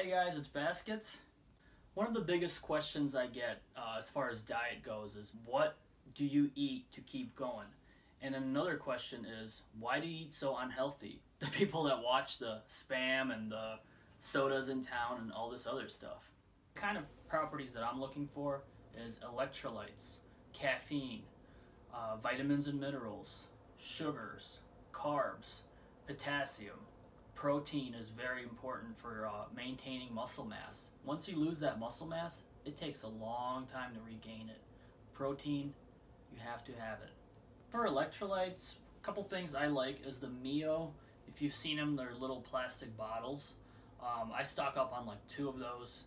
Hey guys, it's Baskets. One of the biggest questions I get uh, as far as diet goes is what do you eat to keep going? And another question is why do you eat so unhealthy? The people that watch the spam and the sodas in town and all this other stuff. The kind of properties that I'm looking for is electrolytes, caffeine, uh, vitamins and minerals, sugars, carbs, potassium, protein is very important for uh, maintaining muscle mass. Once you lose that muscle mass, it takes a long time to regain it. Protein, you have to have it. For electrolytes, a couple things I like is the Mio. If you've seen them, they're little plastic bottles. Um, I stock up on like two of those.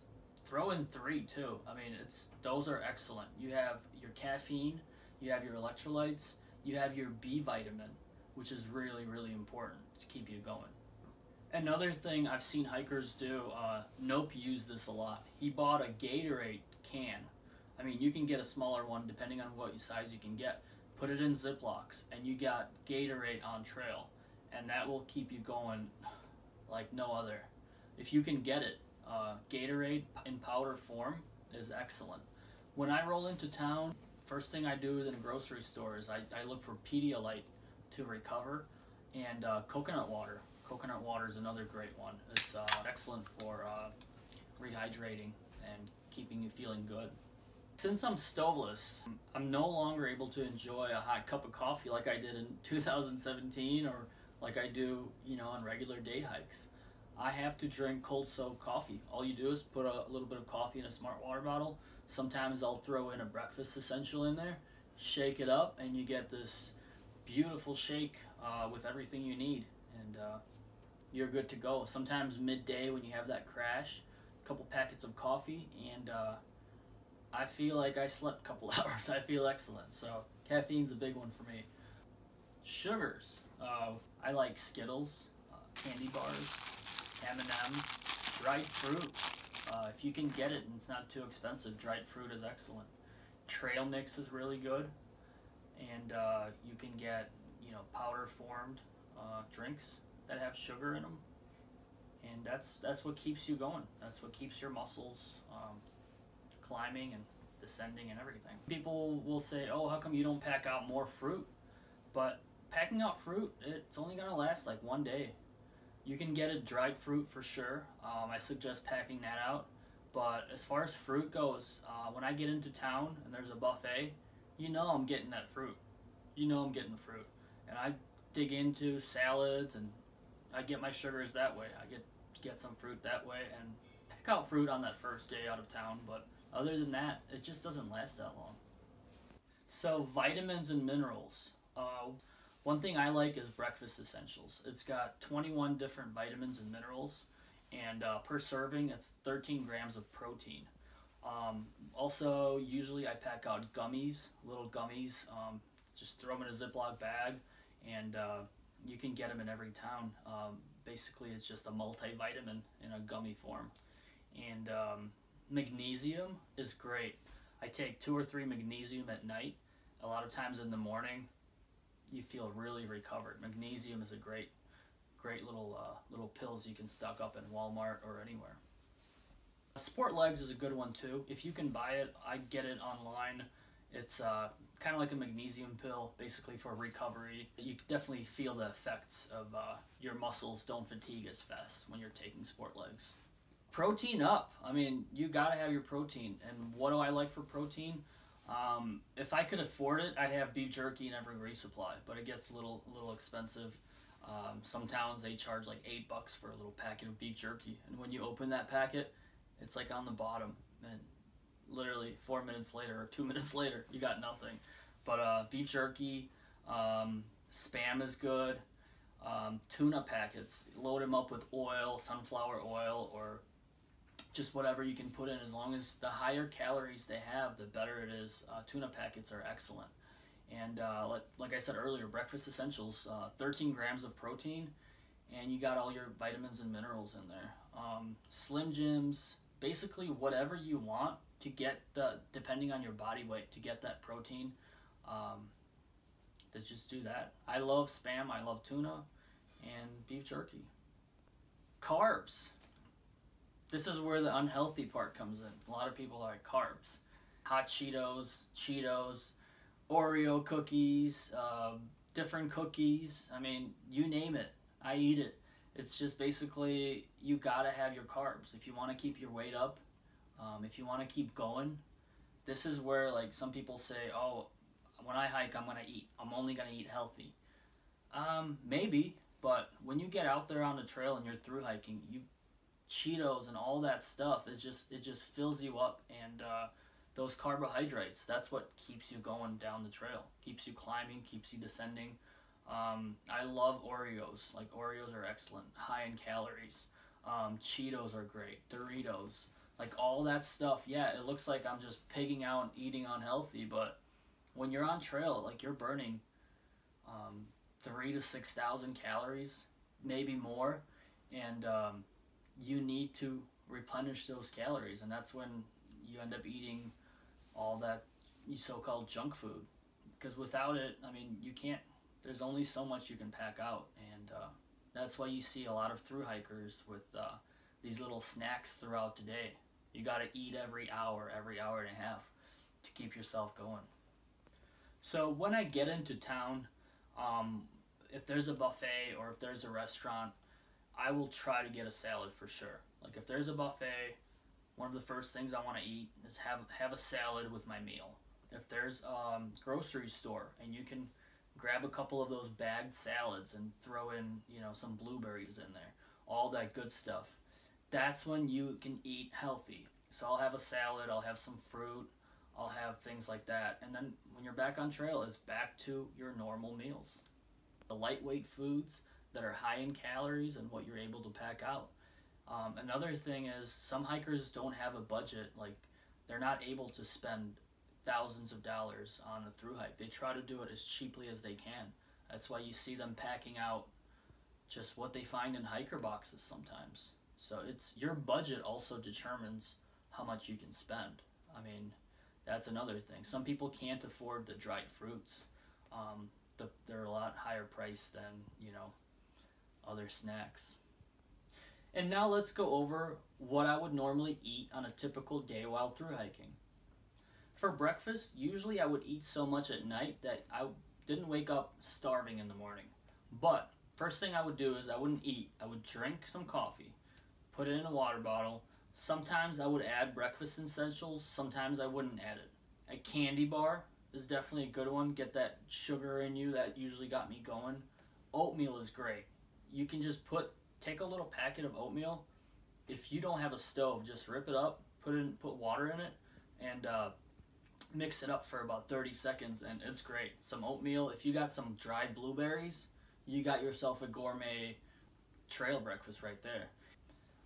Throw in three too. I mean, it's those are excellent. You have your caffeine, you have your electrolytes, you have your B vitamin, which is really really important to keep you going. Another thing I've seen hikers do, uh, Nope used this a lot. He bought a Gatorade can. I mean, you can get a smaller one depending on what size you can get. Put it in Ziplocs, and you got Gatorade on trail, and that will keep you going like no other. If you can get it, uh, Gatorade in powder form is excellent. When I roll into town, first thing I do in a grocery store is I, I look for Pedialyte to recover and uh, coconut water coconut water is another great one. It's uh, excellent for uh, rehydrating and keeping you feeling good. Since I'm stoveless, I'm no longer able to enjoy a hot cup of coffee like I did in 2017 or like I do, you know, on regular day hikes. I have to drink cold soaked coffee. All you do is put a little bit of coffee in a smart water bottle. Sometimes I'll throw in a breakfast essential in there, shake it up, and you get this beautiful shake uh, with everything you need. And uh, you're good to go. Sometimes midday when you have that crash, a couple packets of coffee, and uh, I feel like I slept a couple hours. I feel excellent. So caffeine's a big one for me. Sugars. Uh, I like Skittles, uh, candy bars, M&M's, dried fruit. Uh, if you can get it and it's not too expensive, dried fruit is excellent. Trail mix is really good, and uh, you can get you know powder formed uh, drinks that have sugar in them, and that's that's what keeps you going. That's what keeps your muscles um, climbing and descending and everything. People will say, "Oh, how come you don't pack out more fruit?" But packing out fruit, it's only gonna last like one day. You can get a dried fruit for sure. Um, I suggest packing that out. But as far as fruit goes, uh, when I get into town and there's a buffet, you know I'm getting that fruit. You know I'm getting the fruit. And I dig into salads and I get my sugars that way. I get get some fruit that way and pick out fruit on that first day out of town. But other than that, it just doesn't last that long. So vitamins and minerals. Uh, one thing I like is breakfast essentials. It's got 21 different vitamins and minerals, and uh, per serving, it's 13 grams of protein. Um, also, usually I pack out gummies, little gummies. Um, just throw them in a Ziploc bag, and uh, you can get them in every town. Um, basically, it's just a multivitamin in a gummy form. And um, magnesium is great. I take two or three magnesium at night. A lot of times in the morning, you feel really recovered. Magnesium is a great, great little uh, little pills you can stock up in Walmart or anywhere. Sport Legs is a good one too. If you can buy it, I get it online. It's uh, kind of like a magnesium pill, basically for recovery. You definitely feel the effects of uh, your muscles don't fatigue as fast when you're taking sport legs. Protein up. I mean, you gotta have your protein. And what do I like for protein? Um, if I could afford it, I'd have beef jerky in every resupply, but it gets a little, little expensive. Um, some towns they charge like eight bucks for a little packet of beef jerky, and when you open that packet, it's like on the bottom, and literally four minutes later or two minutes later, you got nothing. But uh, beef jerky, um, spam is good. Um, tuna packets, load them up with oil, sunflower oil, or just whatever you can put in. As long as the higher calories they have, the better it is. Uh, tuna packets are excellent. And uh, like, like I said earlier, breakfast essentials, uh, 13 grams of protein, and you got all your vitamins and minerals in there. Um, Slim Jims, basically whatever you want to get the depending on your body weight to get that protein um, to just do that i love spam i love tuna and beef jerky carbs this is where the unhealthy part comes in. A lot of people like carbs, hot Cheetos, Cheetos, Oreo cookies, uh, different cookies. I mean, you name it, I eat it. It's just basically you gotta have your carbs if you want to keep your weight up. Um, if you want to keep going, this is where like some people say, "Oh, when I hike, I'm gonna eat. I'm only gonna eat healthy." Um, maybe, but when you get out there on the trail and you're through hiking, you Cheetos and all that stuff is just it just fills you up and uh, those carbohydrates that's what keeps you going down the trail. Keeps you climbing keeps you descending. Um, I love Oreos. Like Oreos are excellent. High in calories. Um, Cheetos are great. Doritos like all that stuff yeah it looks like I'm just pigging out and eating unhealthy but when you're on trail like you're burning um, three to six thousand calories maybe more and um, you need to replenish those calories, and that's when you end up eating all that so-called junk food. Because without it, I mean, you can't. There's only so much you can pack out, and uh, that's why you see a lot of through hikers with uh, these little snacks throughout the day. You got to eat every hour, every hour and a half to keep yourself going. So when I get into town, um, if there's a buffet or if there's a restaurant, I will try to get a salad for sure. Like if there's a buffet, one of the first things I want to eat is have have a salad with my meal. If there's a um, grocery store and you can grab a couple of those bagged salads and throw in, you know, some blueberries in there, all that good stuff. That's when you can eat healthy. So I'll have a salad, I'll have some fruit, I'll have things like that. And then when you're back on trail, it's back to your normal meals. The lightweight foods that are high in calories and what you're able to pack out. Um, another thing is some hikers don't have a budget. Like they're not able to spend thousands of dollars on a through hike. They try to do it as cheaply as they can. That's why you see them packing out just what they find in hiker boxes sometimes. So it's your budget also determines how much you can spend. I mean, that's another thing. Some people can't afford the dried fruits. Um, the, they're a lot higher priced than you know other snacks. And now let's go over what I would normally eat on a typical day while through hiking. For breakfast, usually I would eat so much at night that I didn't wake up starving in the morning. But first thing I would do is I wouldn't eat. I would drink some coffee, put it in a water bottle. Sometimes I would add breakfast essentials, sometimes I wouldn't add it. A candy bar is definitely a good one. Get that sugar in you that usually got me going. Oatmeal is great you can just put take a little packet of oatmeal. If you don't have a stove, just rip it up, put in put water in it, and uh, mix it up for about 30 seconds, and it's great. Some oatmeal. If you got some dried blueberries, you got yourself a gourmet trail breakfast right there.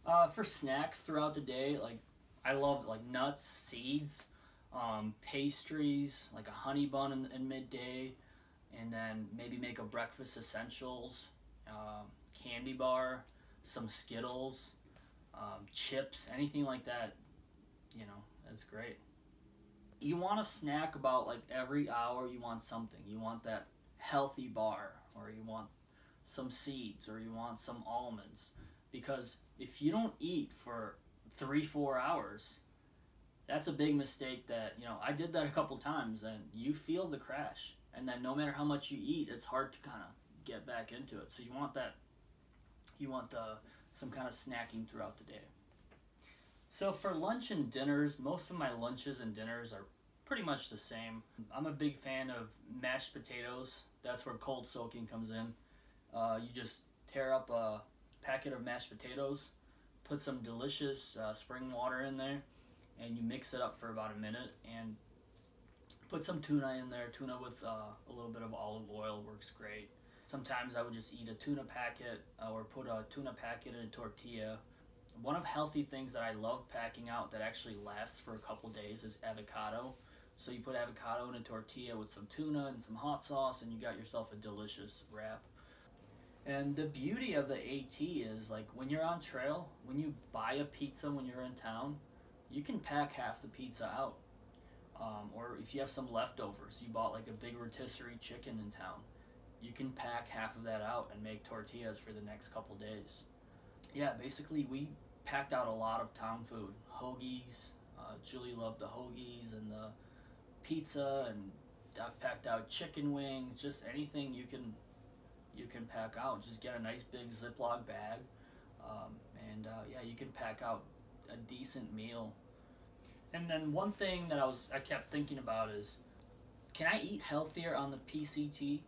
Uh, for snacks throughout the day, like I love like nuts, seeds, um, pastries, like a honey bun in, in midday, and then maybe make a breakfast essentials um, candy bar, some Skittles, um, chips, anything like that, you know, that's great. You want a snack about like every hour, you want something. You want that healthy bar, or you want some seeds, or you want some almonds. Because if you don't eat for three, four hours, that's a big mistake that, you know, I did that a couple times and you feel the crash. And then no matter how much you eat, it's hard to kind of get back into it. So you want that, you want the some kind of snacking throughout the day. So for lunch and dinners, most of my lunches and dinners are pretty much the same. I'm a big fan of mashed potatoes. That's where cold soaking comes in. Uh, you just tear up a packet of mashed potatoes, put some delicious uh, spring water in there, and you mix it up for about a minute and put some tuna in there. Tuna with uh, a little bit of olive oil works great. Sometimes I would just eat a tuna packet uh, or put a tuna packet in a tortilla. One of healthy things that I love packing out that actually lasts for a couple days is avocado. So you put avocado in a tortilla with some tuna and some hot sauce and you got yourself a delicious wrap. And the beauty of the AT is like when you're on trail, when you buy a pizza when you're in town, you can pack half the pizza out. Um, or if you have some leftovers, you bought like a big rotisserie chicken in town you can pack half of that out and make tortillas for the next couple days. Yeah, basically we packed out a lot of town food, hoagies. Uh, Julie loved the hoagies and the pizza, and I've packed out chicken wings. Just anything you can you can pack out. Just get a nice big Ziploc bag, um, and uh, yeah, you can pack out a decent meal. And then one thing that I was I kept thinking about is, can I eat healthier on the PCT?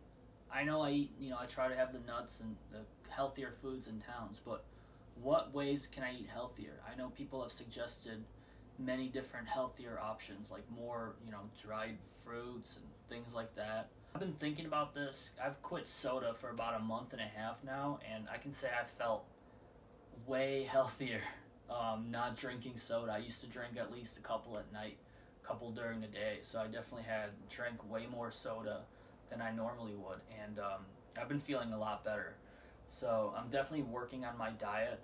I know I eat, you know, I try to have the nuts and the healthier foods in towns, but what ways can I eat healthier? I know people have suggested many different healthier options, like more, you know, dried fruits and things like that. I've been thinking about this. I've quit soda for about a month and a half now, and I can say I felt way healthier um, not drinking soda. I used to drink at least a couple at night, a couple during the day. So I definitely had drank way more soda than I normally would, and um, I've been feeling a lot better. So I'm definitely working on my diet.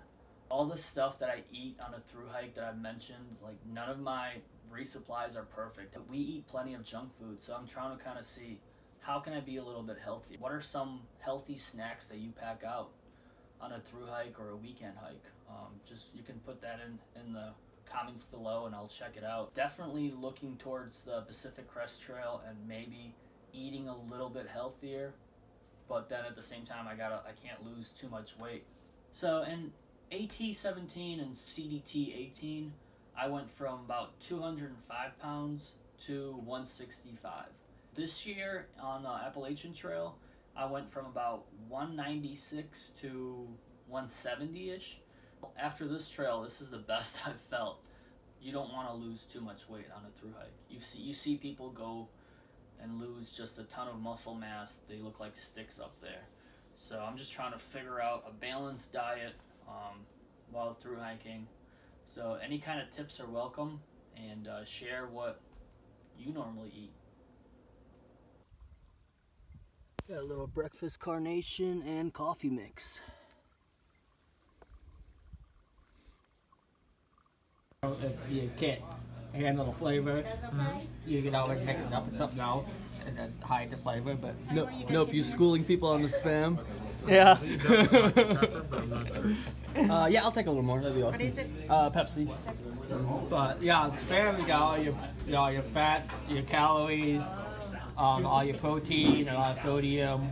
All the stuff that I eat on a through hike that I've mentioned, like none of my resupplies are perfect. We eat plenty of junk food, so I'm trying to kind of see how can I be a little bit healthy. What are some healthy snacks that you pack out on a through hike or a weekend hike? Um, just you can put that in in the comments below and I'll check it out. Definitely looking towards the Pacific Crest Trail and maybe eating a little bit healthier, but then at the same time I gotta I can't lose too much weight. So in AT17 and CDT18, I went from about 205 pounds to 165. This year on the Appalachian Trail, I went from about 196 to 170 ish. After this trail, this is the best I've felt. You don't want to lose too much weight on a through hike. You see, you see people go and lose just a ton of muscle mass. They look like sticks up there. So I'm just trying to figure out a balanced diet um, while through hiking. So any kind of tips are welcome, and uh, share what you normally eat. Got a little breakfast carnation and coffee mix. If you can't handle the flavor, you can always mix it up with something else and then hide the flavor. But Nope, nope. You schooling people on the spam? yeah, uh, yeah, I'll take a little more. That'd be awesome. What is it? Uh, Pepsi. But yeah, it's spam. You got all your, you know, your fats, your calories, um, all your protein, a lot of sodium.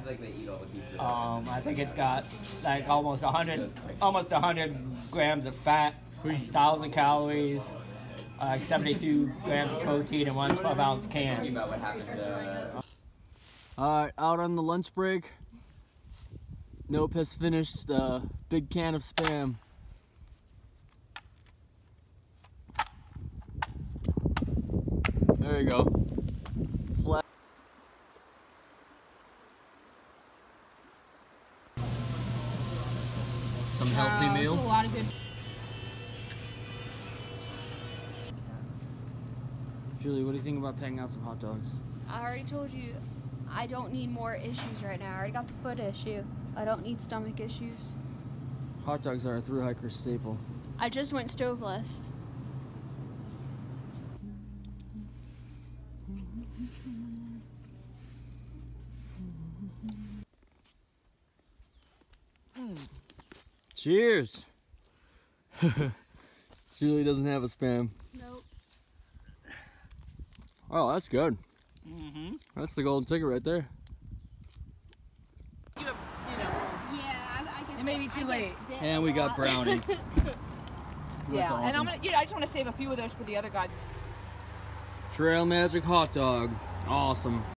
Um, I think it's got like almost 100, almost 100 grams of fat, 1,000 calories, uh, 72 grams of protein, in one 12 ounce can. Alright, out on the lunch break. Nope has finished the big can of spam. There you go. Julie, what do you think about paying out some hot dogs? I already told you I don't need more issues right now. I already got the foot issue. I don't need stomach issues. Hot dogs are a through hiker staple. I just went stoveless. Cheers! Julie doesn't have a spam. Oh, that's good. Mm-hmm. That's the golden ticket right there. Yeah, I, I get It may be too get late. And we got brownies. Yeah, and I'm gonna. You know, I just want to save a few of those for the other guys. Trail Magic hot dog. Awesome.